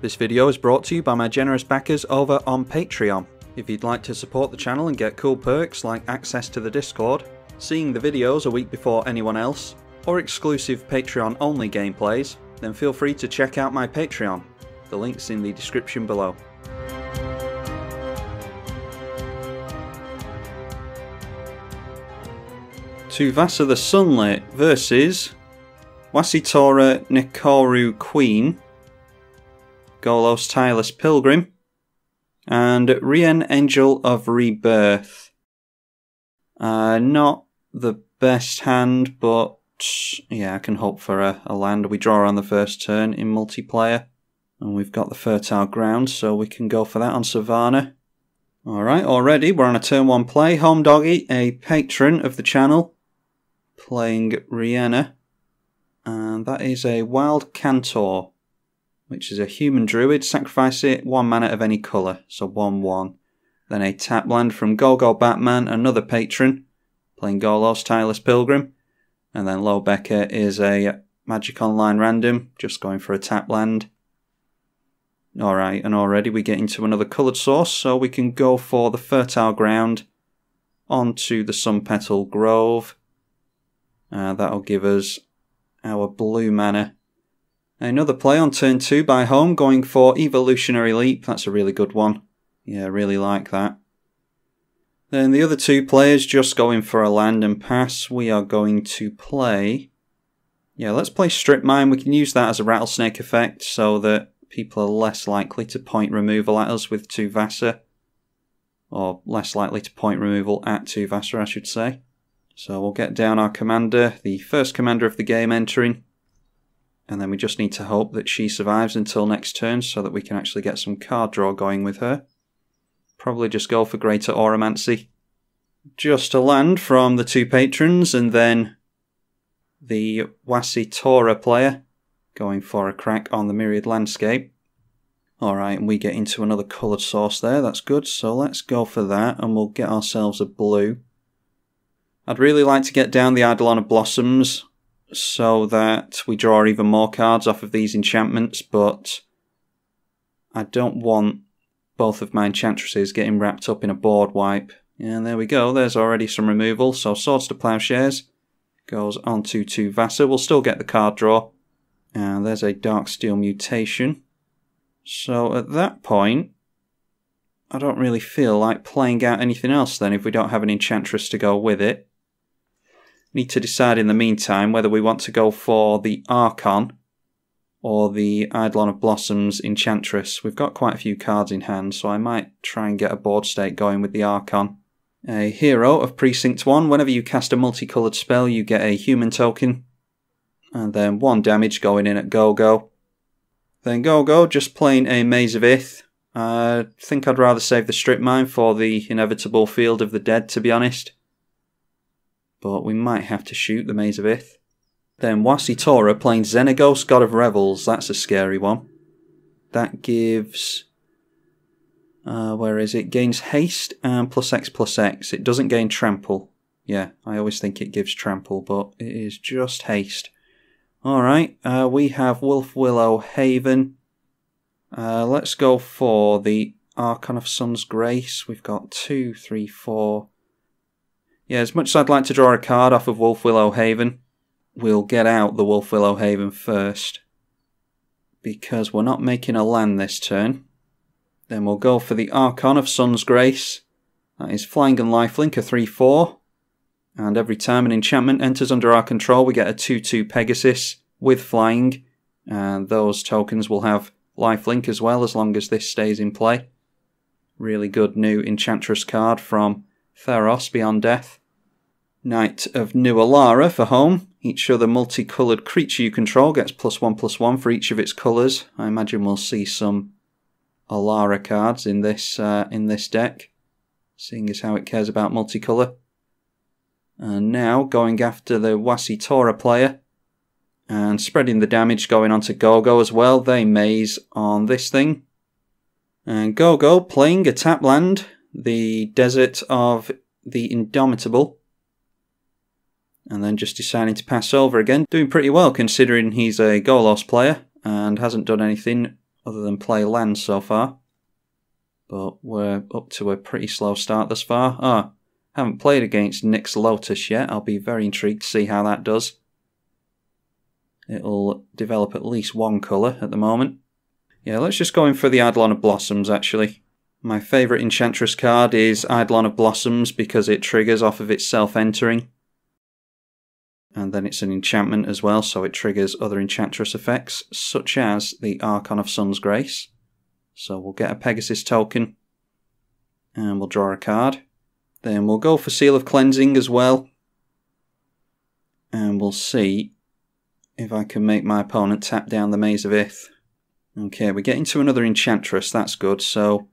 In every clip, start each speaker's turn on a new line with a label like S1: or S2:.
S1: This video is brought to you by my generous backers over on Patreon. If you'd like to support the channel and get cool perks like access to the Discord, seeing the videos a week before anyone else, or exclusive Patreon only gameplays, then feel free to check out my Patreon. The link's in the description below. Tuvasa the Sunlit versus Wasitora Nekoru Queen, Golos Tireless Pilgrim, and Rienne Angel of Rebirth. Uh, not the best hand, but yeah, I can hope for a, a land. We draw on the first turn in multiplayer, and we've got the fertile ground, so we can go for that on Savannah. Alright, already we're on a turn one play. Home Doggy, a patron of the channel, playing Rienne. And that is a Wild Cantor, which is a human druid. Sacrifice it, one mana of any colour, so 1 1. Then a tap land from Gogo Batman, another patron, playing Golos Tireless Pilgrim. And then Low Becker is a Magic Online random, just going for a tap land. Alright, and already we get into another coloured source, so we can go for the Fertile Ground onto the Sunpetal Grove. Uh, that'll give us our blue mana. Another play on turn 2 by home, going for Evolutionary Leap. That's a really good one. Yeah, really like that. Then the other two players just going for a land and pass. We are going to play... Yeah, let's play Strip Mine. We can use that as a rattlesnake effect so that people are less likely to point removal at us with Tuvasa. Or less likely to point removal at Tuvasa, I should say. So we'll get down our commander, the first commander of the game entering. And then we just need to hope that she survives until next turn so that we can actually get some card draw going with her. Probably just go for Greater Auramancy. Just a land from the two patrons, and then the Wasitora player going for a crack on the Myriad Landscape. Alright, and we get into another coloured source there, that's good, so let's go for that, and we'll get ourselves a blue. I'd really like to get down the Eidolon of Blossoms, so that we draw even more cards off of these enchantments, but I don't want both of my enchantresses getting wrapped up in a board wipe. And there we go, there's already some removal. So Swords to Plowshares goes on onto Tuvasa. We'll still get the card draw. And there's a Darksteel Mutation. So at that point, I don't really feel like playing out anything else then if we don't have an Enchantress to go with it. Need to decide in the meantime whether we want to go for the Archon or the Eidolon of Blossoms Enchantress. We've got quite a few cards in hand, so I might try and get a board state going with the Archon. A hero of Precinct 1. Whenever you cast a multicoloured spell, you get a human token. And then one damage going in at Go-Go. Then Go-Go just playing a Maze of Ith. I think I'd rather save the Strip Mine for the inevitable Field of the Dead, to be honest. But we might have to shoot the Maze of Ith. Then Wasitora playing Xenagos, God of Revels. That's a scary one. That gives... Uh, where is it? Gains haste and plus X plus X. It doesn't gain trample. Yeah, I always think it gives trample, but it is just haste. Alright, uh, we have Wolfwillow Haven. Uh, let's go for the Archon of Sun's Grace. We've got two, three, four. Yeah, as much as I'd like to draw a card off of Wolfwillow Haven, we'll get out the Wolfwillow Haven first. Because we're not making a land this turn. Then we'll go for the Archon of Sun's Grace. That is Flying and Lifelink, a 3-4. And every time an enchantment enters under our control, we get a 2-2 Pegasus with Flying. And those tokens will have Lifelink as well, as long as this stays in play. Really good new Enchantress card from Theros Beyond Death. Knight of New Alara for home. Each other multicoloured creature you control gets plus one plus one for each of its colours. I imagine we'll see some Alara cards in this uh, in this deck, seeing as how it cares about multicolour. And now going after the Wasitora player and spreading the damage going onto Gogo as well. They maze on this thing. And Gogo playing a tap land, the Desert of the Indomitable and then just deciding to pass over again. Doing pretty well considering he's a Golos player and hasn't done anything other than play land so far. But we're up to a pretty slow start thus far. Ah, haven't played against Nyx Lotus yet. I'll be very intrigued to see how that does. It'll develop at least one colour at the moment. Yeah, let's just go in for the Eidolon of Blossoms actually. My favourite Enchantress card is Eidolon of Blossoms because it triggers off of its self-entering. And then it's an enchantment as well, so it triggers other Enchantress effects, such as the Archon of Sun's Grace. So we'll get a Pegasus token, and we'll draw a card. Then we'll go for Seal of Cleansing as well. And we'll see if I can make my opponent tap down the Maze of Ith. Okay, we're getting to another Enchantress, that's good. So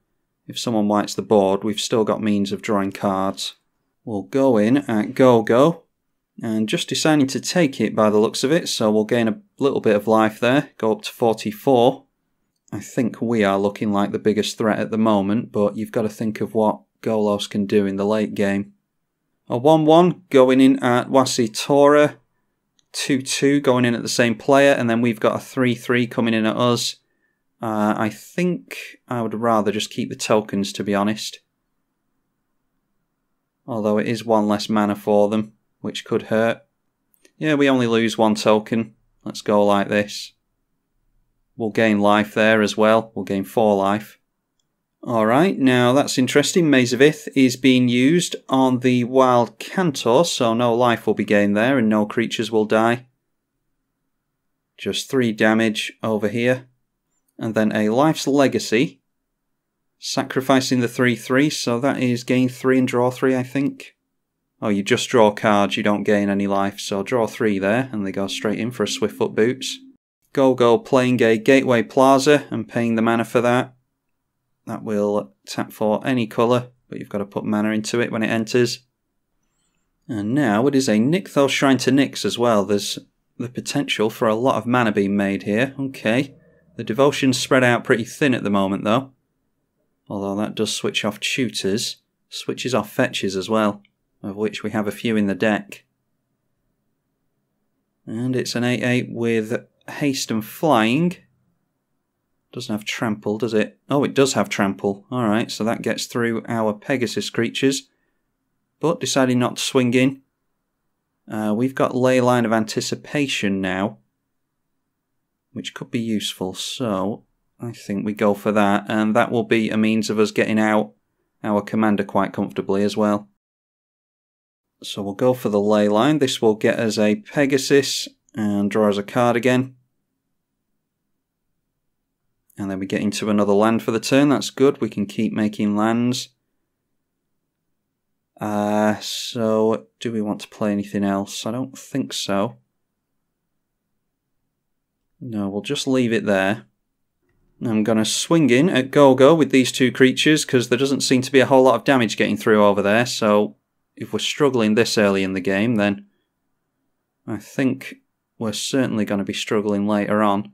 S1: if someone whites the board, we've still got means of drawing cards. We'll go in at go-go, and just deciding to take it by the looks of it, so we'll gain a little bit of life there, go up to 44. I think we are looking like the biggest threat at the moment, but you've got to think of what Golos can do in the late game. A 1-1 going in at Wasi 2-2 going in at the same player, and then we've got a 3-3 coming in at us. Uh, I think I would rather just keep the tokens, to be honest. Although it is one less mana for them, which could hurt. Yeah, we only lose one token. Let's go like this. We'll gain life there as well. We'll gain four life. Alright, now that's interesting. Maze of Ith is being used on the Wild Cantor, so no life will be gained there and no creatures will die. Just three damage over here and then a Life's Legacy, sacrificing the 3-3, so that is gain 3 and draw 3, I think. Oh, you just draw cards, you don't gain any life, so draw 3 there, and they go straight in for a Swiftfoot Boots. Go Go playing a Gateway Plaza and paying the mana for that. That will tap for any colour, but you've got to put mana into it when it enters. And now it is a Nykthos Shrine to Nyx as well. There's the potential for a lot of mana being made here. Okay. The devotion's spread out pretty thin at the moment, though. Although that does switch off tutors, switches off fetches as well, of which we have a few in the deck. And it's an 8-8 with haste and flying. Doesn't have trample, does it? Oh, it does have trample. Alright, so that gets through our Pegasus creatures. But deciding not to swing in. Uh, we've got Leyline of Anticipation now which could be useful. So I think we go for that, and that will be a means of us getting out our commander quite comfortably as well. So we'll go for the ley line. This will get us a Pegasus and draw us a card again. And then we get into another land for the turn. That's good. We can keep making lands. Uh, so, do we want to play anything else? I don't think so. No, we'll just leave it there. I'm going to swing in at Gogo with these two creatures because there doesn't seem to be a whole lot of damage getting through over there. So if we're struggling this early in the game, then I think we're certainly going to be struggling later on.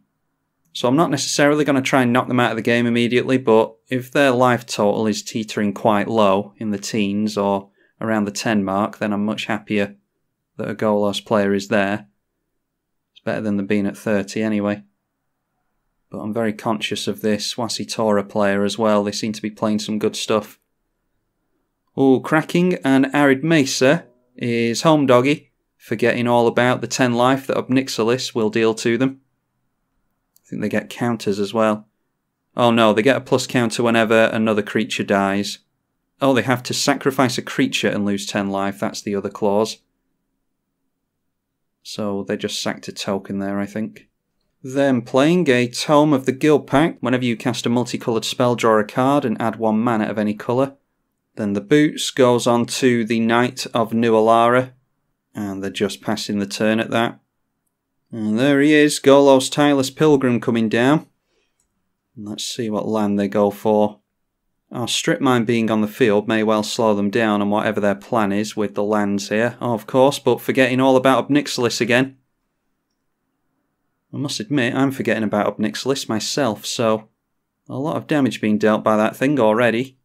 S1: So I'm not necessarily going to try and knock them out of the game immediately, but if their life total is teetering quite low in the teens or around the 10 mark, then I'm much happier that a Golos player is there It's better than the being at 30 anyway. But I'm very conscious of this Wasitora player as well. They seem to be playing some good stuff. Oh, cracking and Arid Mesa is home doggy, forgetting all about the 10 life that Ob Nixilis will deal to them. I think they get counters as well. Oh no, they get a plus counter whenever another creature dies. Oh, they have to sacrifice a creature and lose 10 life, that's the other clause. So they just sacked a token there, I think. Then playing a Tome of the Guildpact. Whenever you cast a multicoloured spell, draw a card and add one mana of any colour. Then the boots goes on to the Knight of New Alara. And they're just passing the turn at that. And there he is, Golos Tireless Pilgrim coming down. Let's see what land they go for. Our strip mine being on the field may well slow them down on whatever their plan is with the lands here, of course, but forgetting all about Ob Nixilis again. I must admit, I'm forgetting about Ob Nixilis myself, so a lot of damage being dealt by that thing already.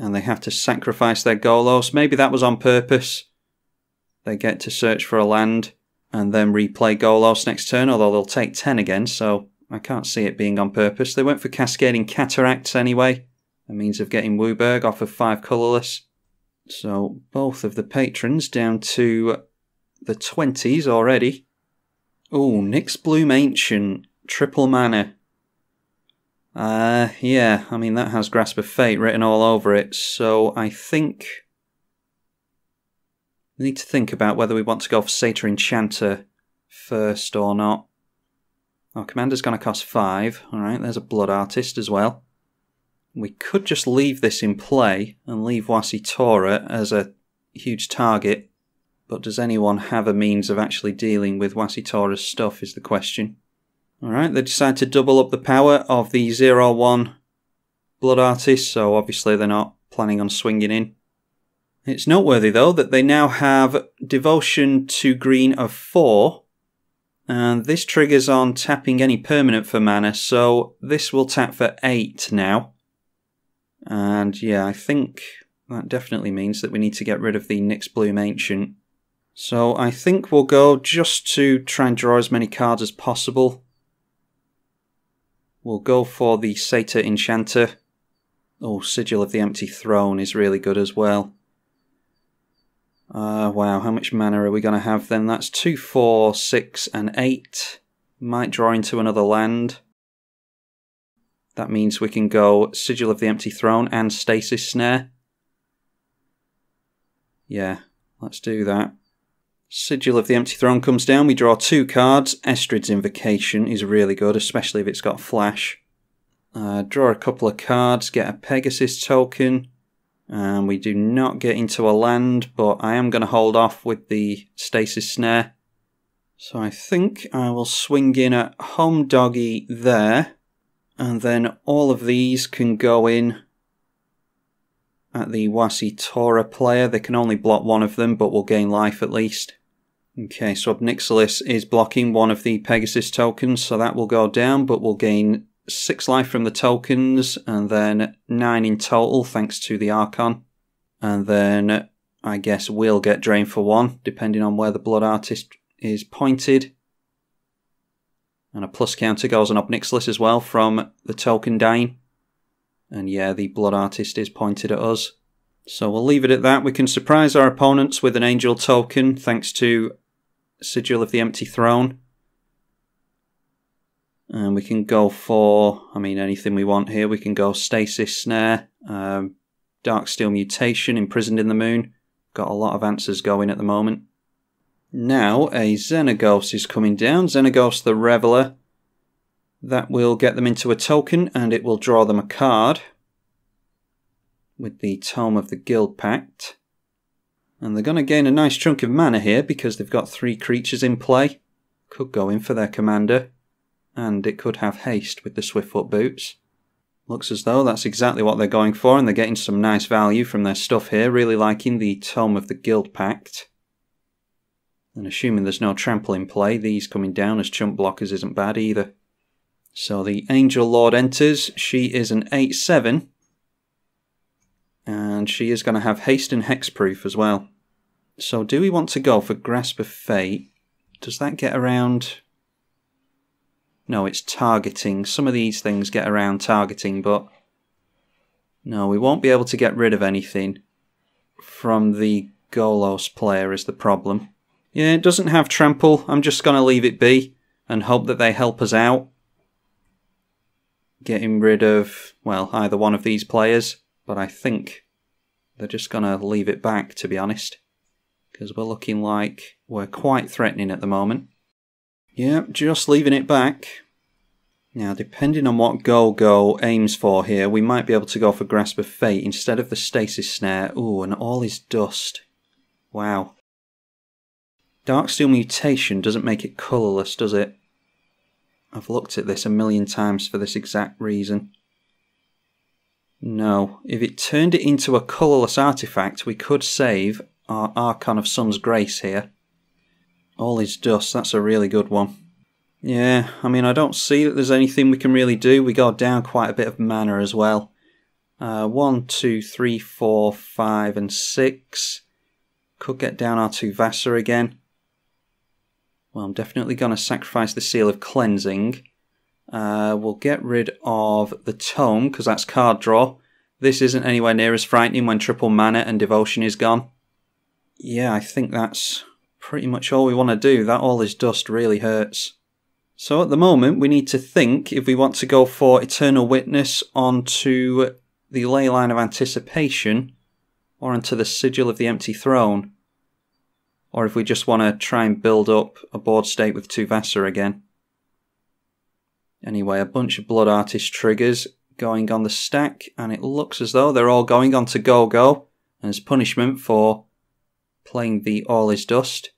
S1: And they have to sacrifice their Golos. Maybe that was on purpose. They get to search for a land and then replay Golos next turn, although they'll take 10 again, so I can't see it being on purpose. They went for Cascading Cataracts anyway, a means of getting WUBRG off of 5 colourless. So both of the patrons down to the 20s already. Oh, Nyxbloom Ancient, triple mana. Uh, yeah, I mean, that has Grasp of Fate written all over it, so I think. We need to think about whether we want to go for Satyr Enchanter first or not. Our commander's going to cost 5. Alright, there's a Blood Artist as well. We could just leave this in play and leave Wasitora as a huge target, but does anyone have a means of actually dealing with Wasitora's stuff is the question. Alright, they decide to double up the power of the 0-1 Blood Artist, so obviously they're not planning on swinging in. It's noteworthy though that they now have Devotion to Green of 4, and this triggers on tapping any permanent for mana, so this will tap for 8 now. And yeah, I think that definitely means that we need to get rid of the Nyxbloom Ancient. So I think we'll go just to try and draw as many cards as possible. We'll go for the Satyr Enchanter. Oh, Sigil of the Empty Throne is really good as well. Uh, wow, how much mana are we going to have then? That's 2, 4, 6, and 8. Might draw into another land. That means we can go Sigil of the Empty Throne and Stasis Snare. Yeah, let's do that. Sigil of the Empty Throne comes down, we draw two cards. Estrid's Invocation is really good, especially if it's got flash. Uh, draw a couple of cards, get a Pegasus token. And we do not get into a land, but I am going to hold off with the Stasis Snare. So I think I will swing in at Home Doggy there. And then all of these can go in at the Wasitora player. They can only block one of them, but will gain life at least. Okay, so Ob Nixilis is blocking one of the Pegasus tokens, so that will go down, but we'll gain 6 life from the tokens, and then 9 in total thanks to the Archon. And then I guess we'll get drained for 1, depending on where the Blood Artist is pointed. And a plus counter goes on Ob Nixilis as well from the token dying. And yeah, the Blood Artist is pointed at us. So we'll leave it at that. We can surprise our opponents with an Angel token thanks to Sigil of the Empty Throne. And we can go for, I mean, anything we want here. We can go Stasis Snare, um, Darksteel Mutation, Imprisoned in the Moon. Got a lot of answers going at the moment. Now a Xenagos is coming down, Xenagos the Reveler. That will get them into a token and it will draw them a card with the Tome of the Guildpact. And they're going to gain a nice chunk of mana here because they've got three creatures in play. Could go in for their commander. And it could have haste with the Swiftfoot Boots. Looks as though that's exactly what they're going for and they're getting some nice value from their stuff here. Really liking the Tome of the Guildpact. And assuming there's no trample in play, these coming down as chump blockers isn't bad either. So the Angel Lord enters. She is an 8-7. And she is going to have haste and hexproof as well. So do we want to go for Grasp of Fate? Does that get around... No, it's targeting. Some of these things get around targeting, but... No, we won't be able to get rid of anything from the Golos player is the problem. Yeah, it doesn't have trample. I'm just going to leave it be and hope that they help us out. Getting rid of, well, either one of these players, but I think they're just going to leave it back, to be honest. Because we're looking like we're quite threatening at the moment. Yep, just leaving it back. Now, depending on what Go-Go aims for here, we might be able to go for Grasp of Fate instead of the Stasis Snare. Ooh, and all is dust. Wow. Darksteel Mutation doesn't make it colourless, does it? I've looked at this a million times for this exact reason. No, if it turned it into a colourless artifact, we could save our Archon of Sun's Grace here. All is dust, that's a really good one. Yeah, I mean, I don't see that there's anything we can really do. We go down quite a bit of mana as well. Uh, one, two, three, four, five, and six. Could get down our Tuvasa again. Well, I'm definitely going to sacrifice the Seal of Cleansing. Uh, we'll get rid of the tome because that's card draw. This isn't anywhere near as frightening when triple mana and devotion is gone. Yeah, I think that's pretty much all we want to do. That all is dust really hurts. So at the moment, we need to think if we want to go for Eternal Witness onto the Leyline of Anticipation or onto the Sigil of the Empty Throne. Or if we just want to try and build up a board state with two Tuvasa again. Anyway, a bunch of Blood Artist triggers going on the stack, and it looks as though they're all going on to Go Go as punishment for playing the All Is Dust.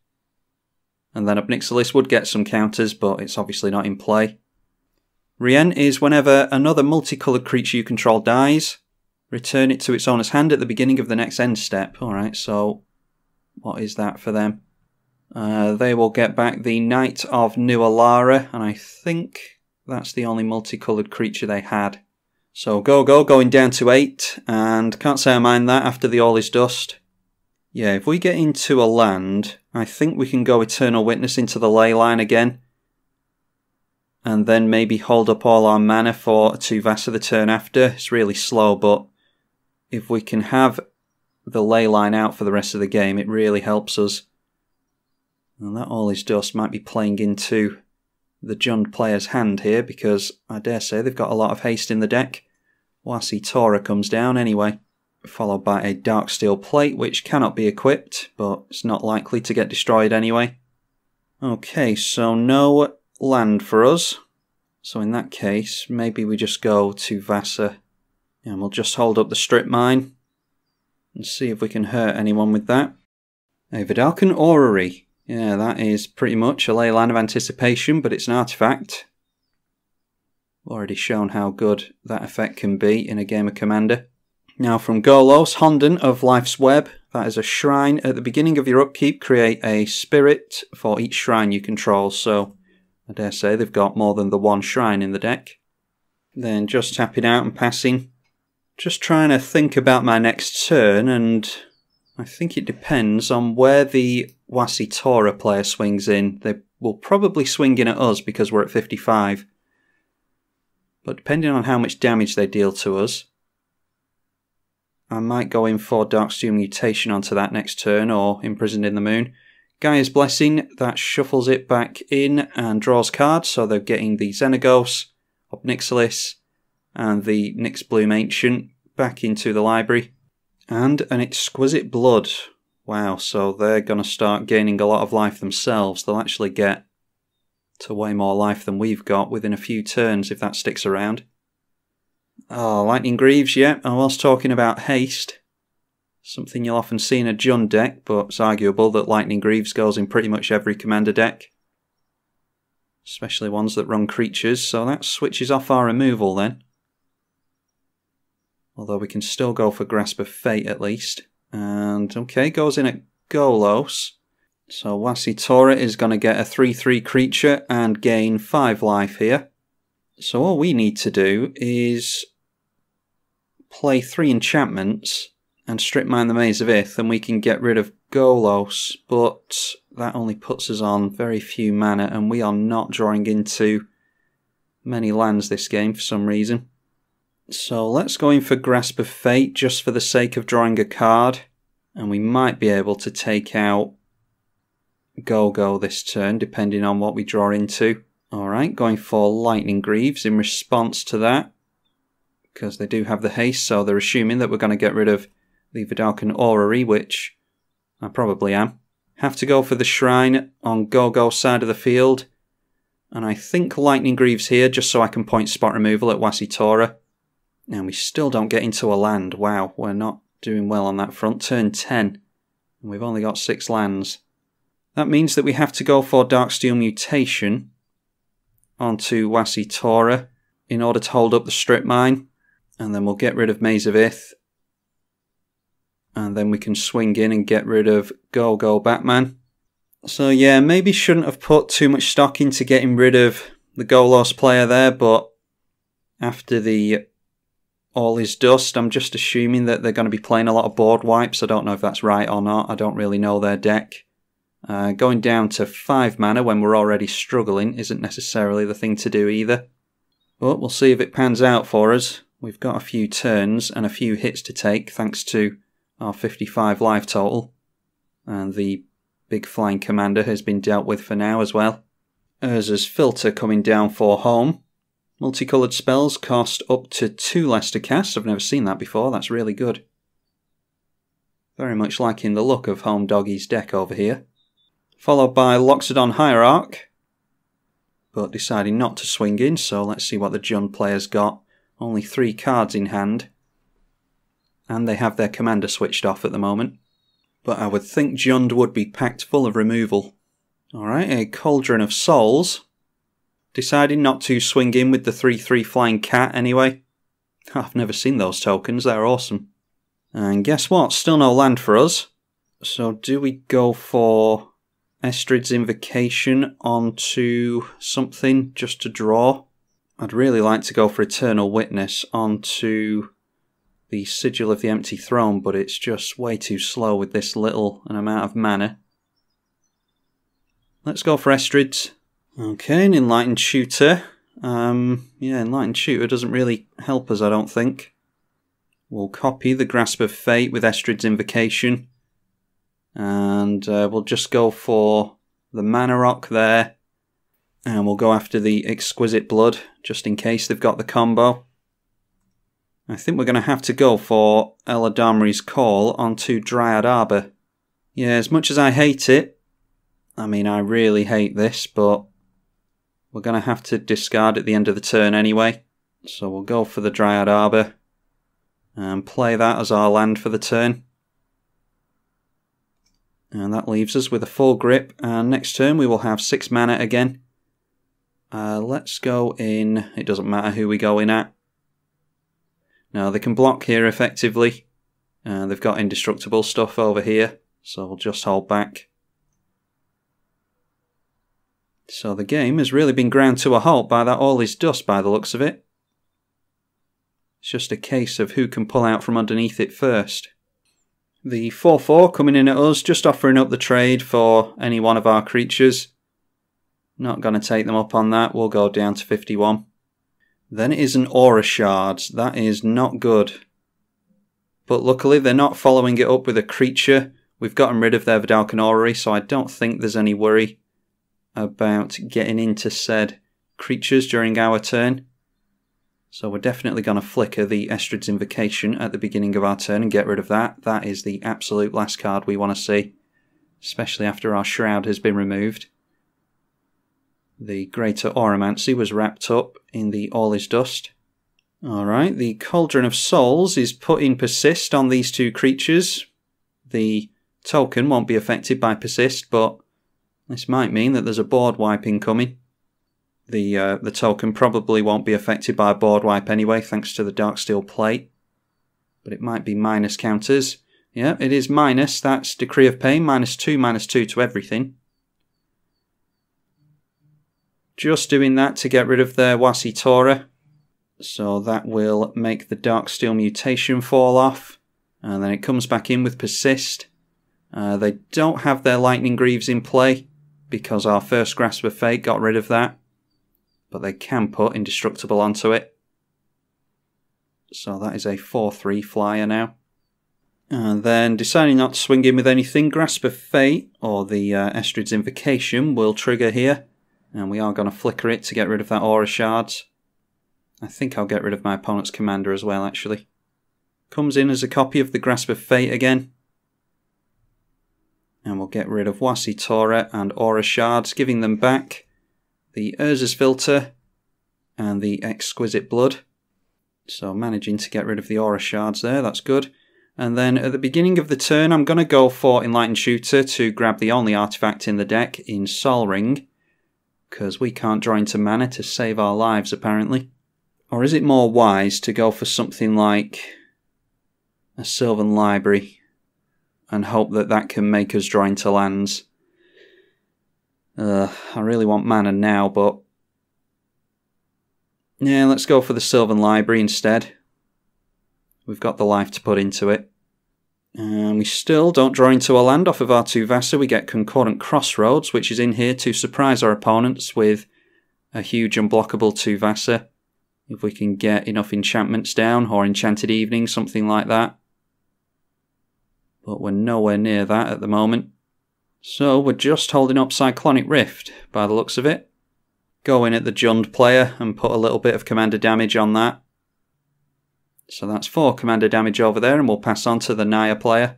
S1: And then Ob Nixilis would get some counters, but it's obviously not in play. Rienne is whenever another multicoloured creature you control dies, return it to its owner's hand at the beginning of the next end step. Alright, so what is that for them? Uh, they will get back the Knight of New Alara, and I think that's the only multicoloured creature they had. So go go going down to 8 and can't say I mind that after the all is dust. Yeah, if we get into a land, I think we can go Eternal Witness into the ley line again. And then maybe hold up all our mana for two Tuvasa the turn after. It's really slow, but if we can have the ley line out for the rest of the game, it really helps us. And that all is dust might be playing into the Jund player's hand here because I dare say they've got a lot of haste in the deck. Wasitora comes down anyway, followed by a Darksteel Plate which cannot be equipped, but it's not likely to get destroyed anyway. Okay, so no land for us. So in that case, maybe we just go Tuvasa and we'll just hold up the strip mine and see if we can hurt anyone with that. A Vedalken Orrery. Yeah, that is pretty much a Leyline of Anticipation, but it's an artifact. Already shown how good that effect can be in a game of Commander. Now from Golos, Honden of Life's Web. That is a shrine. At the beginning of your upkeep, create a spirit for each shrine you control. So, I dare say they've got more than the one shrine in the deck. Then just tapping out and passing. Just trying to think about my next turn, and I think it depends on where the Wasitora player swings in. They will probably swing in at us because we're at 55. But depending on how much damage they deal to us, I might go in for Darksteel Mutation onto that next turn or Imprisoned in the Moon. Gaia's Blessing, that shuffles it back in and draws cards, so they're getting the Xenagos, Ob Nixilis, and the Nyxbloom Ancient back into the library. And an exquisite blood. Wow, so they're going to start gaining a lot of life themselves. They'll actually get to way more life than we've got within a few turns if that sticks around. Oh, Lightning Greaves, yeah, I was talking about haste. Something you'll often see in a Jund deck, but it's arguable that Lightning Greaves goes in pretty much every commander deck. Especially ones that run creatures, so that switches off our removal then. Although we can still go for Grasp of Fate at least. And okay, goes in at Golos. So Wasitora is going to get a 3-3 creature and gain 5 life here. So all we need to do is play 3 enchantments and strip mine the Maze of Ith and we can get rid of Golos, but that only puts us on very few mana and we are not drawing into many lands this game for some reason. So let's go in for Grasp of Fate just for the sake of drawing a card. And we might be able to take out Go-Go this turn, depending on what we draw into. Alright, going for Lightning Greaves in response to that. Because they do have the haste, so they're assuming that we're going to get rid of the Vedalken Orrery, which I probably am. Have to go for the Shrine on Go-Go side of the field. And I think Lightning Greaves here, just so I can point spot removal at Wasitora. Now we still don't get into a land. Wow, we're not doing well on that front. Turn 10. And we've only got 6 lands. That means that we have to go for Darksteel Mutation onto Wasitora in order to hold up the strip mine. And then we'll get rid of Maze of Ith. And then we can swing in and get rid of Go Go Batman. So yeah, maybe shouldn't have put too much stock into getting rid of the Golos player there, but after the all is dust. I'm just assuming that they're going to be playing a lot of board wipes. I don't know if that's right or not. I don't really know their deck. Uh, going down to 5 mana when we're already struggling isn't necessarily the thing to do either. But we'll see if it pans out for us. We've got a few turns and a few hits to take thanks to our 55 life total. And the big flying commander has been dealt with for now as well. Urza's filter coming down for home. Multicoloured spells cost up to two less to cast. I've never seen that before. That's really good. Very much liking the look of Home Doggy's deck over here. Followed by Loxodon Hierarch. But deciding not to swing in, so let's see what the Jund player's got. Only three cards in hand. And they have their commander switched off at the moment. But I would think Jund would be packed full of removal. Alright, a Cauldron of Souls. Deciding not to swing in with the 3-3 Flying Cat anyway. I've never seen those tokens, they're awesome. And guess what? Still no land for us. So do we go for Estrid's Invocation onto something just to draw? I'd really like to go for Eternal Witness onto the Sigil of the Empty Throne, but it's just way too slow with this little an amount of mana. Let's go for Estrid's. Okay, an Enlightened Tutor. Um, yeah, Enlightened Tutor doesn't really help us, I don't think. We'll copy the Grasp of Fate with Estrid's Invocation. And uh, we'll just go for the Mana Rock there and we'll go after the Exquisite Blood, just in case they've got the combo. I think we're going to have to go for Eladamri's Call onto Dryad Arbor. Yeah, as much as I hate it, I mean, I really hate this, but we're going to have to discard at the end of the turn anyway. So we'll go for the Dryad Arbor and play that as our land for the turn. And that leaves us with a full grip, and next turn we will have 6 mana again. Uh, let's go in. It doesn't matter who we go in at. Now they can block here effectively. Uh, they've got indestructible stuff over here, so we'll just hold back. So the game has really been ground to a halt by that all is dust by the looks of it. It's just a case of who can pull out from underneath it first. The 4-4 coming in at us, just offering up the trade for any one of our creatures. Not going to take them up on that. We'll go down to 51. Then it is an Aura Shards. That is not good. But luckily they're not following it up with a creature. We've gotten rid of their Vedalken Orrery, so I don't think there's any worry about getting into said creatures during our turn. So we're definitely going to flicker the Estrid's Invocation at the beginning of our turn and get rid of that. That is the absolute last card we want to see, especially after our Shroud has been removed. The Greater Auramancy was wrapped up in the All is Dust. Alright, the Cauldron of Souls is put in Persist on these two creatures. The token won't be affected by Persist, but this might mean that there's a board wiping coming. The, uh, the token probably won't be affected by a board wipe anyway, thanks to the dark steel plate. But it might be minus counters. Yeah, it is minus. That's Decree of Pain, minus 2, minus 2 to everything. Just doing that to get rid of their Wasitora. So that will make the Darksteel mutation fall off. And then it comes back in with Persist. Uh, they don't have their Lightning Greaves in play because our first Grasp of Fate got rid of that. But they can put Indestructible onto it. So that is a 4-3 flyer now. And then deciding not to swing in with anything, Grasp of Fate or the uh, Estrid's Invocation will trigger here. And we are going to flicker it to get rid of that aura shards. I think I'll get rid of my opponent's commander as well, actually. Comes in as a copy of the Grasp of Fate again. And we'll get rid of Wasi Wasitora and Aura Shards, giving them back the Urza's Filter and the Exquisite Blood. So managing to get rid of the Aura Shards there, that's good. And then at the beginning of the turn, I'm going to go for Enlightened Tutor to grab the only artifact in the deck in Sol Ring because we can't draw into mana to save our lives, apparently. Or is it more wise to go for something like a Sylvan Library and hope that that can make us draw into lands? Uh, I really want mana now, but yeah, let's go for the Sylvan Library instead. We've got the life to put into it. And we still don't draw into a land off of our Tuvasa. We get Concordant Crossroads, which is in here to surprise our opponents with a huge unblockable Tuvasa. If we can get enough enchantments down, or enchanted evening, something like that. But we're nowhere near that at the moment. So we're just holding up Cyclonic Rift, by the looks of it. Go in at the Jund player and put a little bit of commander damage on that. So that's 4 commander damage over there, and we'll pass on to the Naya player.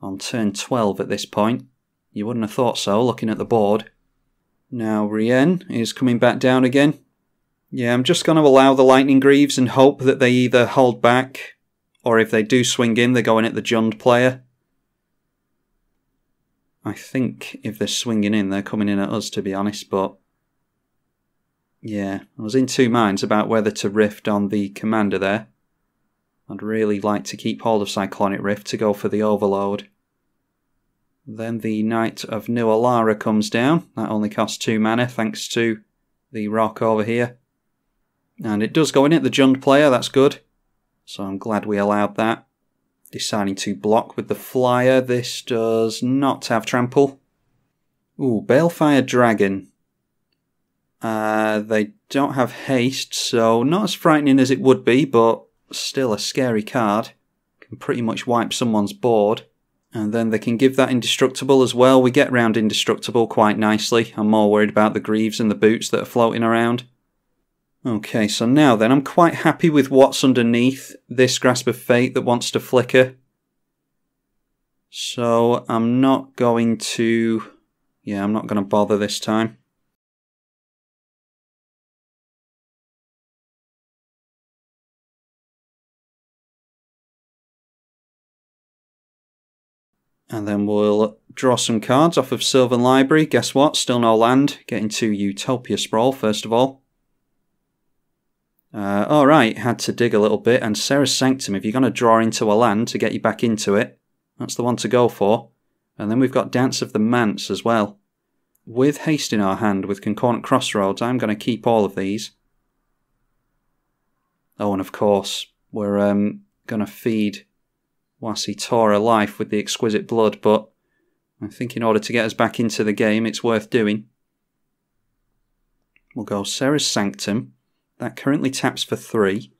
S1: On turn 12 at this point. You wouldn't have thought so, looking at the board. Now Rienne is coming back down again. Yeah, I'm just going to allow the Lightning Greaves and hope that they either hold back, or if they do swing in, they're going at the Jund player. I think if they're swinging in, they're coming in at us, to be honest, but yeah, I was in two minds about whether to rift on the commander there. I'd really like to keep hold of Cyclonic Rift to go for the overload. Then the Knight of New Alara comes down. That only costs two mana thanks to the rock over here. And it does go in at the Jund player, that's good. So I'm glad we allowed that. Deciding to block with the flyer. This does not have trample. Ooh, Balefire Dragon. Uh, they don't have haste, so not as frightening as it would be, but still a scary card. Can pretty much wipe someone's board. And then they can give that indestructible as well. We get round indestructible quite nicely. I'm more worried about the greaves and the boots that are floating around. Okay, so now then, I'm quite happy with what's underneath this Grasp of Fate that wants to flicker. So I'm not going to... Yeah, I'm not going to bother this time. And then we'll draw some cards off of Sylvan Library. Guess what? Still no land. Getting to Utopia Sprawl first of all. Uh, Alright, had to dig a little bit. And Serra's Sanctum, if you're going to draw into a land to get you back into it, that's the one to go for. And then we've got Dance of the Manse as well. With haste in our hand, with Concordant Crossroads, I'm going to keep all of these. Oh, and of course, we're um, going to feed Wasitora life with the exquisite blood, but I think in order to get us back into the game, it's worth doing. We'll go Serra's Sanctum. That currently taps for three.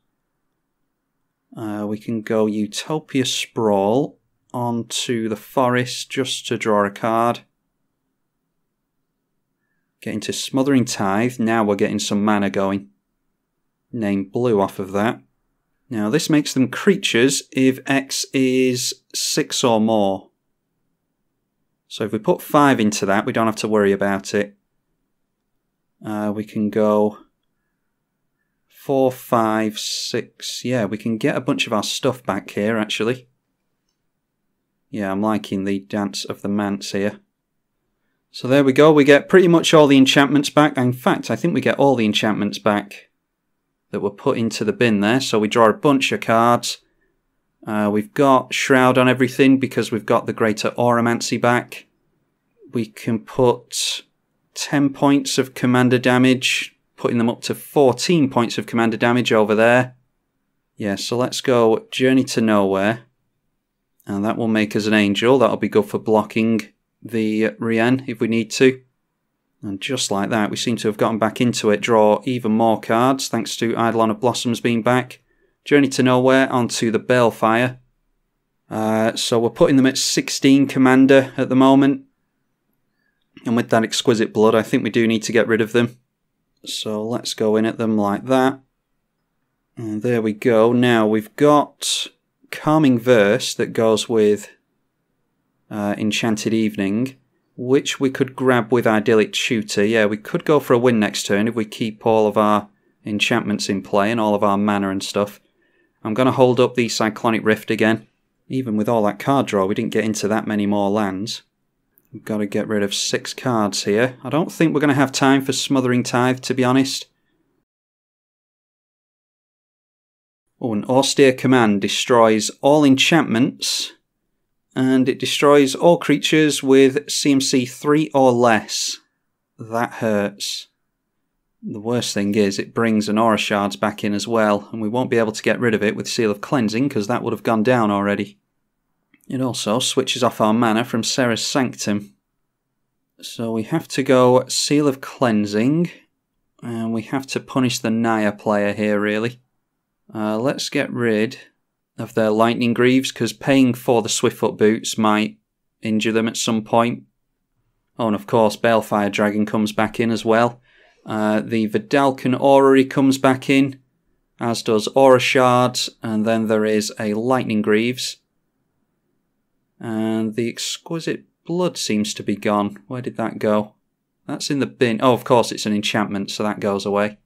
S1: Uh, we can go Utopia Sprawl onto the forest just to draw a card. Get into Smothering Tithe. Now we're getting some mana going. Name blue off of that. Now this makes them creatures if X is 6 or more. So if we put 5 into that, we don't have to worry about it. Uh, we can go 4, 5, 6. Yeah, we can get a bunch of our stuff back here, actually. Yeah, I'm liking the Dance of the Manse here. So there we go, we get pretty much all the enchantments back. In fact, I think we get all the enchantments back that were put into the bin there. So we draw a bunch of cards. Uh, we've got Shroud on everything because we've got the Greater Auramancy back. We can put 10 points of commander damage, putting them up to 14 points of commander damage over there. Yeah, so let's go Journey to Nowhere. And that will make us an angel. That'll be good for blocking the Rienne if we need to. And just like that, we seem to have gotten back into it, draw even more cards thanks to Eidolon of Blossoms being back. Journey to Nowhere onto the Balefire. Uh, so we're putting them at 16 Commander at the moment. And with that Exquisite Blood, I think we do need to get rid of them. So let's go in at them like that. And there we go. Now we've got Calming Verse that goes with uh, Enchanted Evening which we could grab with Idyllic Tutor. Yeah, we could go for a win next turn if we keep all of our enchantments in play and all of our mana and stuff. I'm going to hold up the Cyclonic Rift again. Even with all that card draw, we didn't get into that many more lands. We've got to get rid of six cards here. I don't think we're going to have time for Smothering Tithe, to be honest. Oh, an Austere Command destroys all enchantments and it destroys all creatures with CMC 3 or less. That hurts. The worst thing is it brings an Aura Shards back in as well, and we won't be able to get rid of it with Seal of Cleansing because that would have gone down already. It also switches off our mana from Serra's Sanctum. So we have to go Seal of Cleansing And we have to punish the Naya player here, really. Uh, let's get rid of their Lightning Greaves, because paying for the Swiftfoot Boots might injure them at some point. Oh, and of course, Balefire Dragon comes back in as well. Uh, the Vedalken Orrery comes back in, as does Aura Shards, and then there is a Lightning Greaves. And the Exquisite Blood seems to be gone. Where did that go? That's in the bin. Oh, of course, it's an enchantment, so that goes away.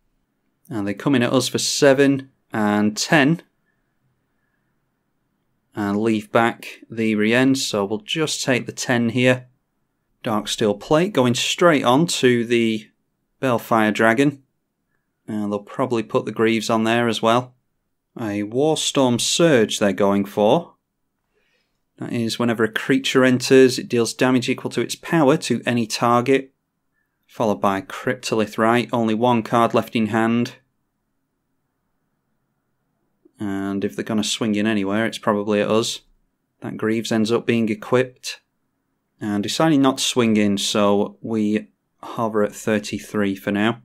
S1: And they come in at us for 7 and 10. And leave back the Rienne, so we'll just take the 10 here. Darksteel Plate going straight on to the Balefire Dragon. And they'll probably put the Greaves on there as well. A Warstorm Surge they're going for. That is whenever a creature enters, it deals damage equal to its power to any target. Followed by Cryptolith Rite, only one card left in hand. And if they're going to swing in anywhere, it's probably at us. That Greaves ends up being equipped. And deciding not to swing in, so we hover at 33 for now.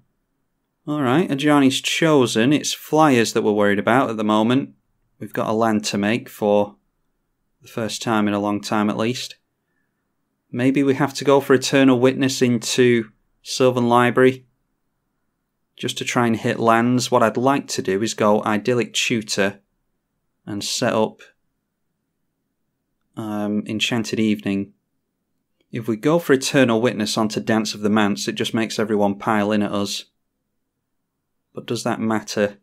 S1: Alright, Ajani's chosen. It's flyers that we're worried about at the moment. We've got a land to make for the first time in a long time at least. Maybe we have to go for Eternal Witness into Sylvan Library just to try and hit lands. What I'd like to do is go Idyllic Tutor and set up um, Enchanted Evening. If we go for Eternal Witness onto Dance of the Manse, it just makes everyone pile in at us. But does that matter?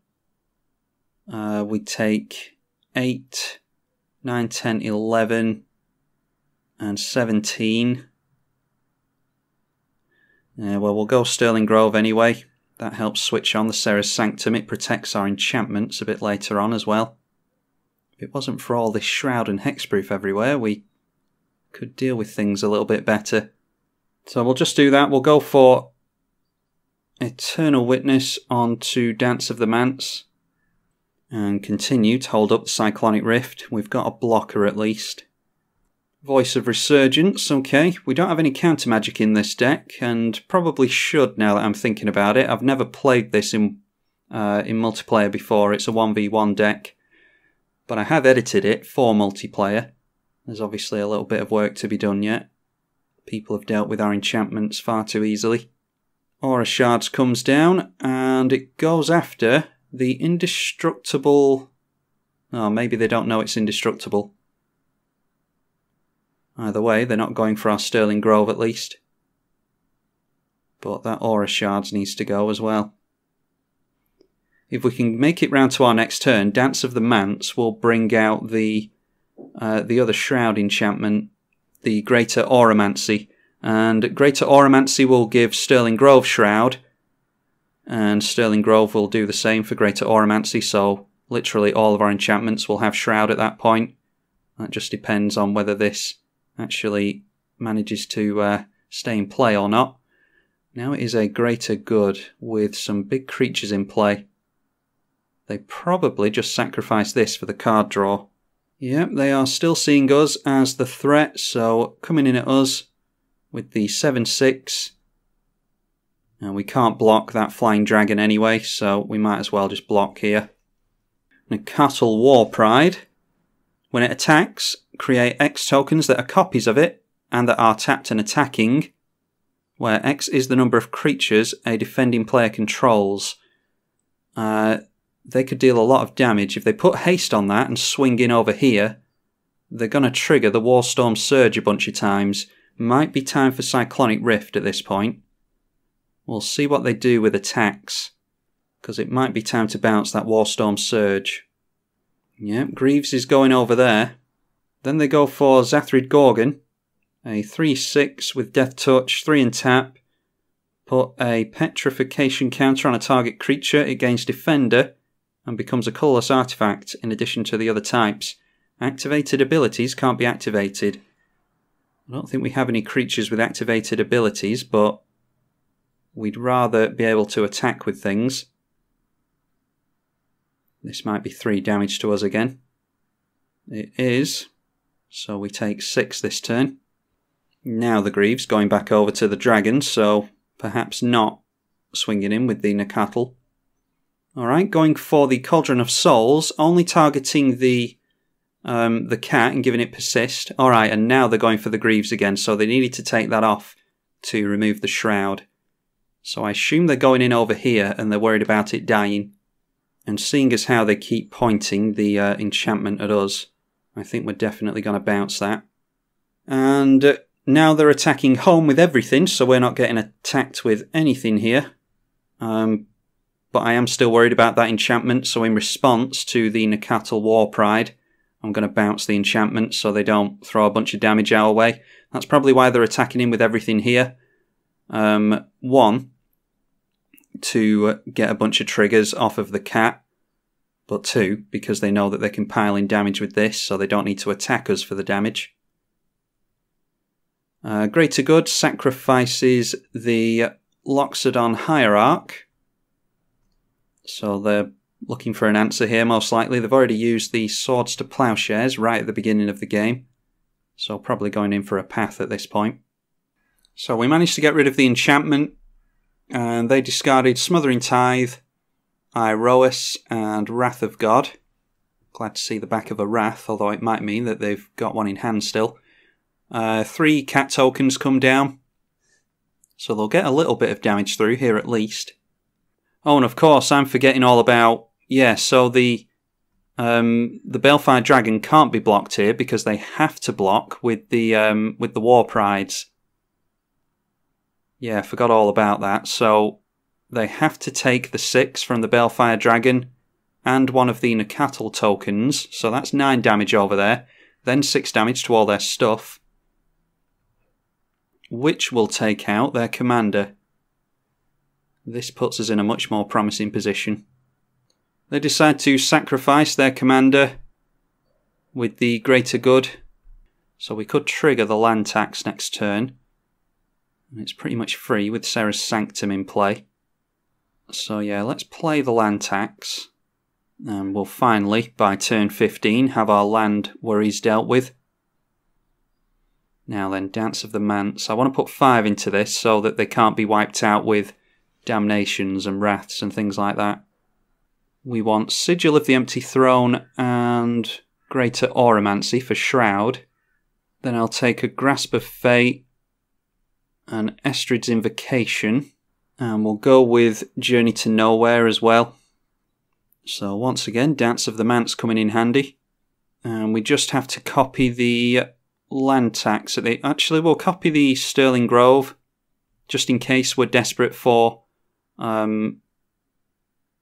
S1: Uh, we take 8, 9, 10, 11, and 17. Yeah, well, we'll go Sterling Grove anyway. That helps switch on the Serra's Sanctum. It protects our enchantments a bit later on as well. If it wasn't for all this shroud and hexproof everywhere, we could deal with things a little bit better. So we'll just do that. We'll go for Eternal Witness onto Dance of the Manse. And continue to hold up the Cyclonic Rift. We've got a blocker at least. Voice of Resurgence, okay. We don't have any counter magic in this deck, and probably should now that I'm thinking about it. I've never played this in uh, in multiplayer before. It's a 1v1 deck, but I have edited it for multiplayer. There's obviously a little bit of work to be done yet. People have dealt with our enchantments far too easily. Aura Shards comes down, and it goes after the indestructible... Oh, maybe they don't know it's indestructible. Either way, they're not going for our Sterling Grove at least. But that Aura Shards needs to go as well. If we can make it round to our next turn, Dance of the Manse will bring out the uh, the other Shroud enchantment, the Greater Auramancy. And Greater Auramancy will give Sterling Grove Shroud, and Sterling Grove will do the same for Greater Auramancy, so literally all of our enchantments will have Shroud at that point. That just depends on whether this actually manages to uh, stay in play or not. Now it is a greater good with some big creatures in play. They probably just sacrifice this for the card draw. Yep, they are still seeing us as the threat, so coming in at us with the 7-6. And we can't block that flying dragon anyway, so we might as well just block here. Nacatl War Pride. When it attacks, create X tokens that are copies of it and that are tapped and attacking, where X is the number of creatures a defending player controls. Uh, they could deal a lot of damage. If they put haste on that and swing in over here, they're going to trigger the Warstorm Surge a bunch of times. Might be time for Cyclonic Rift at this point. We'll see what they do with attacks, because it might be time to bounce that Warstorm Surge. Yep, Greaves is going over there. Then they go for Xathrid Gorgon, a 3-6 with Death Touch, 3 and tap. Put a petrification counter on a target creature, it gains Defender, and becomes a colourless artifact in addition to the other types. Activated abilities can't be activated. I don't think we have any creatures with activated abilities, but we'd rather be able to attack with things. This might be 3 damage to us again. It is. So we take six this turn. Now the Greaves going back over to the Dragon, so perhaps not swinging in with the Nacatl. Alright, going for the Cauldron of Souls, only targeting the um, the cat and giving it persist. Alright, and now they're going for the Greaves again, so they needed to take that off to remove the Shroud. So I assume they're going in over here and they're worried about it dying. And seeing as how they keep pointing the uh, enchantment at us, I think we're definitely going to bounce that. And uh, now they're attacking home with everything, so we're not getting attacked with anything here. Um, but I am still worried about that enchantment, so in response to the Nacatl War Pride, I'm going to bounce the enchantment so they don't throw a bunch of damage our way. That's probably why they're attacking him with everything here. Um, one, to get a bunch of triggers off of the cat, but two, because they know that they can pile in damage with this, so they don't need to attack us for the damage. Uh, Greater Good sacrifices the Loxodon Hierarch. So they're looking for an answer here, most likely. They've already used the Swords to Plowshares right at the beginning of the game. So probably going in for a path at this point. So we managed to get rid of the enchantment, and they discarded Smothering Tithe, Iroas, and Wrath of God. Glad to see the back of a Wrath, although it might mean that they've got one in hand still. Uh, three cat tokens come down. So they'll get a little bit of damage through here at least. Oh, and of course, I'm forgetting all about... Yeah, so the um, the Balefire Dragon can't be blocked here because they have to block with the um, with the War Prides. Yeah, I forgot all about that. So they have to take the six from the Balefire Dragon and one of the Nacatl tokens. So that's nine damage over there. Then six damage to all their stuff which will take out their commander. This puts us in a much more promising position. They decide to sacrifice their commander with the greater good, so we could trigger the land tax next turn. And it's pretty much free with Serra's Sanctum in play. So yeah, let's play the land tax. And we'll finally, by turn 15, have our land worries dealt with. Now then, Dance of the Manse. I want to put five into this so that they can't be wiped out with damnations and wraths and things like that. We want Sigil of the Empty Throne and Greater Auramancy for Shroud. Then I'll take a Grasp of Fate and Estrid's Invocation. And we'll go with Journey to Nowhere as well. So once again, Dance of the Manse coming in handy. And we just have to copy the land tax. They actually we'll copy the Sterling Grove, just in case we're desperate for, um,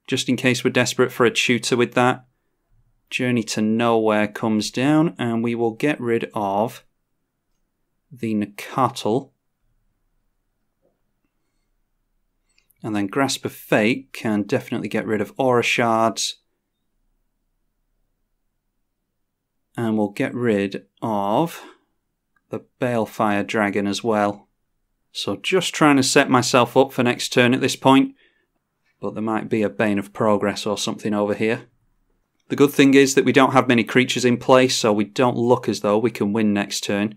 S1: just in case we're desperate for a tutor with that. Journey to Nowhere comes down, and we will get rid of the Nacatl. And then Grasp of Fate can definitely get rid of Aura Shards. And we'll get rid of the Balefire Dragon as well. So just trying to set myself up for next turn at this point, but there might be a Bane of Progress or something over here. The good thing is that we don't have many creatures in place, so we don't look as though we can win next turn.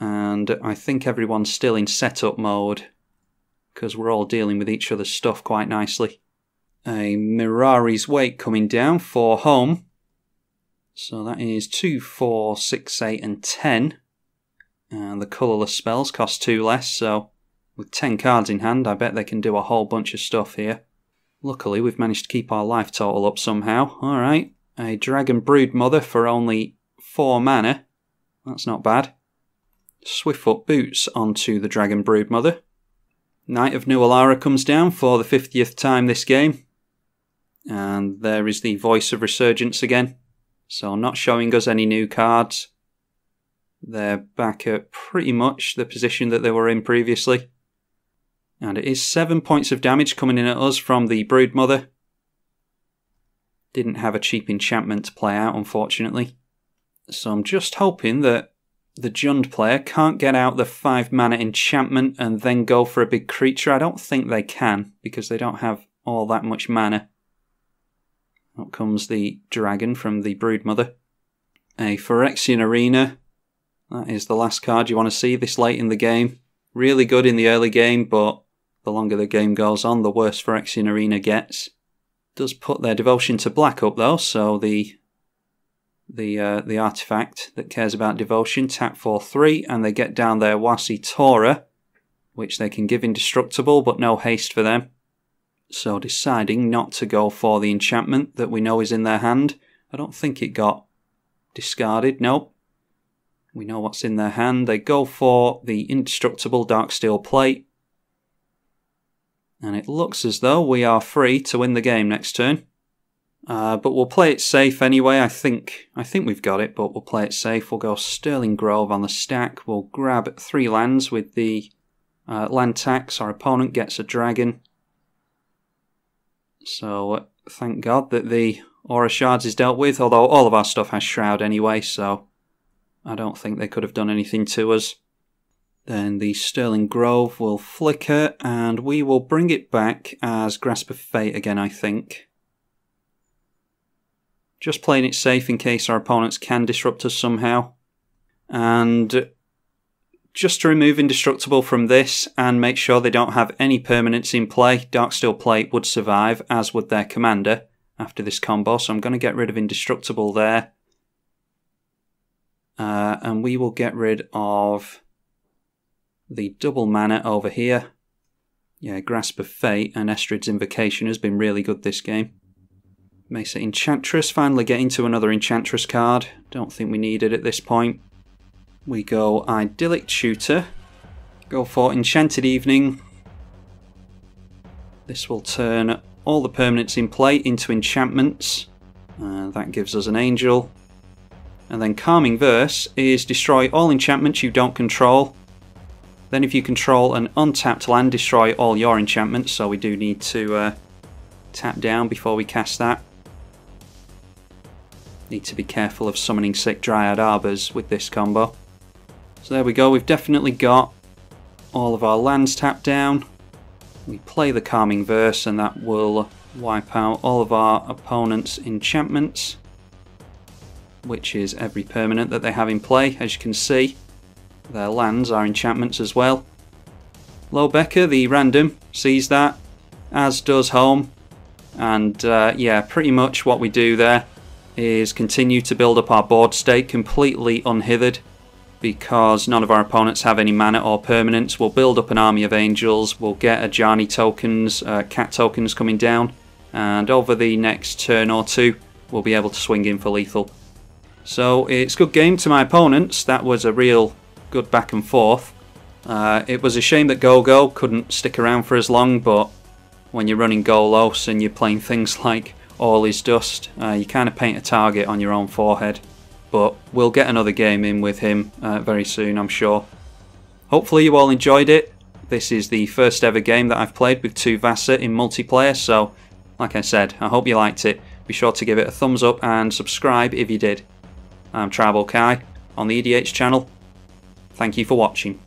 S1: And I think everyone's still in setup mode, because we're all dealing with each other's stuff quite nicely. A Mirari's Wake coming down for home. So that is 2, 4, 6, 8, and 10. And the colourless spells cost 2 less, so with 10 cards in hand, I bet they can do a whole bunch of stuff here. Luckily, we've managed to keep our life total up somehow. Alright, a Dragon Broodmother for only 4 mana. That's not bad. Swiftfoot Boots onto the Dragon Broodmother. Knight of New Alara comes down for the 50th time this game. And there is the Voice of Resurgence again. So not showing us any new cards. They're back at pretty much the position that they were in previously. And it is 7 points of damage coming in at us from the Broodmother. Didn't have a cheap enchantment to play out, unfortunately. So I'm just hoping that the Jund player can't get out the 5 mana enchantment and then go for a big creature. I don't think they can, because they don't have all that much mana. Out comes the dragon from the Broodmother. A Phyrexian Arena. That is the last card you want to see this late in the game. Really good in the early game, but The longer the game goes on, the worse Phyrexian Arena gets. Does put their devotion to black up though, so the the uh, the artifact that cares about devotion tap for three, and they get down their Wasitora, which they can give indestructible, but no haste for them. So deciding not to go for the enchantment that we know is in their hand. I don't think it got discarded. Nope. We know what's in their hand. They go for the indestructible Darksteel Plate. And it looks as though we are free to win the game next turn. Uh, but we'll play it safe anyway. I think I think we've got it, but we'll play it safe. We'll go Sterling Grove on the stack. We'll grab three lands with the uh, land tax. Our opponent gets a dragon. So thank God that the Aura Shards is dealt with, although all of our stuff has Shroud anyway, so I don't think they could have done anything to us. Then the Sterling Grove will flicker, and we will bring it back as Grasp of Fate again, I think. Just playing it safe in case our opponents can disrupt us somehow. And just to remove Indestructible from this and make sure they don't have any permanents in play, Darksteel Plate would survive, as would their commander after this combo, so I'm going to get rid of Indestructible there. Uh, and we will get rid of the double mana over here. Yeah, Grasp of Fate and Estrid's Invocation has been really good this game. Mesa Enchantress, finally getting to another Enchantress card. Don't think we need it at this point. We go Idyllic Tutor. Go for Enchanted Evening. This will turn all the permanents in play into enchantments. Uh, that gives us an angel. And then Calming Verse is destroy all enchantments you don't control. Then if you control an untapped land, destroy all your enchantments. So we do need to uh, tap down before we cast that. Need to be careful of summoning sick Dryad Arbors with this combo. So there we go, we've definitely got all of our lands tapped down. We play the Calming Verse and that will wipe out all of our opponent's enchantments, which is every permanent that they have in play, as you can see. Their lands are enchantments as well. Lowbecker, the random, sees that, as does Home. And uh, yeah, pretty much what we do there is continue to build up our board state completely unhithered because none of our opponents have any mana or permanents. We'll build up an army of angels, we'll get Ajani tokens, uh, cat tokens coming down, and over the next turn or two, we'll be able to swing in for lethal. So it's good game to my opponents. That was a real good back and forth. Uh, it was a shame that Gogo couldn't stick around for as long, but when you're running Golos and you're playing things like All Is Dust, uh, you kind of paint a target on your own forehead but we'll get another game in with him uh, very soon, I'm sure. Hopefully you all enjoyed it. This is the first ever game that I've played with two Tuvasa in multiplayer, so like I said, I hope you liked it. Be sure to give it a thumbs up and subscribe if you did. I'm Tribal Kai on the eedi-H channel. Thank you for watching.